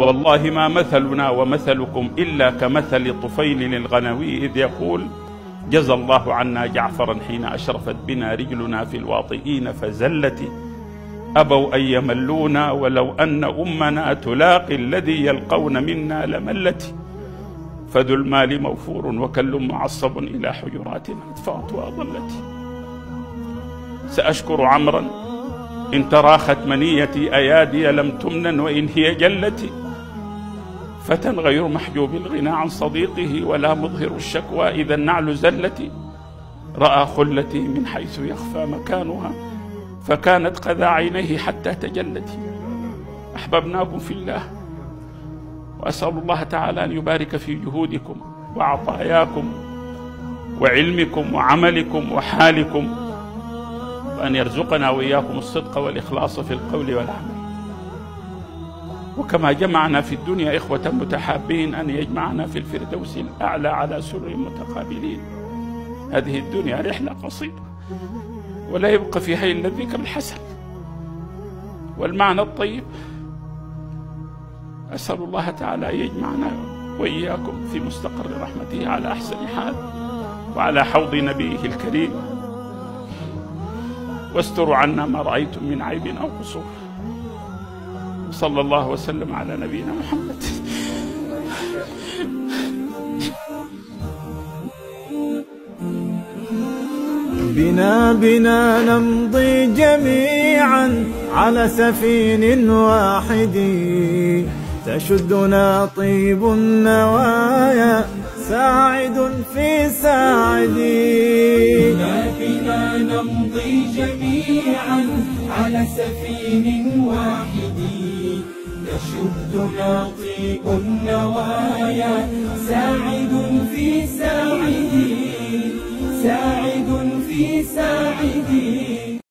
والله ما مثلنا ومثلكم إلا كمثل طفيل للغنوي إذ يقول جزى الله عنا جعفرا حين أشرفت بنا رجلنا في الواطئين فزلت أبوا أن يملونا ولو أن أمنا تلاقي الذي يلقون منا لملت فذو المال موفور وكل معصب إلى حجراتنا أدفعت وأضلت سأشكر عمرا إن تراخت منيتي أيادي لم تمنن وإن هي جلت. فتى غير محجوب الغنى عن صديقه ولا مظهر الشكوى إذا النعل زلت رأى خلتي من حيث يخفى مكانها فكانت قذى عينيه حتى تجلت. أحببناكم في الله وأسأل الله تعالى أن يبارك في جهودكم وعطاياكم وعلمكم وعملكم وحالكم وأن يرزقنا وإياكم الصدق والإخلاص في القول والعمل. وكما جمعنا في الدنيا إخوة متحابين أن يجمعنا في الفردوس الأعلى على سر متقابلين هذه الدنيا رحلة قصيرة ولا يبقى فيها إلا الذكر الحسن والمعنى الطيب. أسأل الله تعالى أن يجمعنا وإياكم في مستقر رحمته على أحسن حال وعلى حوض نبيه الكريم. واستروا عنا ما رأيتم من عيب أو قصور. صلى الله وسلم على نبينا محمد. بنا بنا نمضي جميعا على سفين واحد. تشدنا طيب النوايا ساعد في ساعد. بنا بنا نمضي جميعا على سفين واحد. تشدنا طيب النوايا. ساعد في ساعد. ساعد في ساعد.